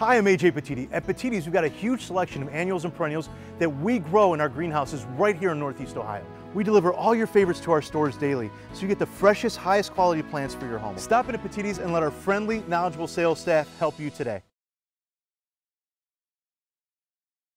Hi, I'm AJ Petitti. At Petitti's, we've got a huge selection of annuals and perennials that we grow in our greenhouses right here in Northeast Ohio. We deliver all your favorites to our stores daily, so you get the freshest, highest quality plants for your home. Stop in at Petitti's and let our friendly, knowledgeable sales staff help you today.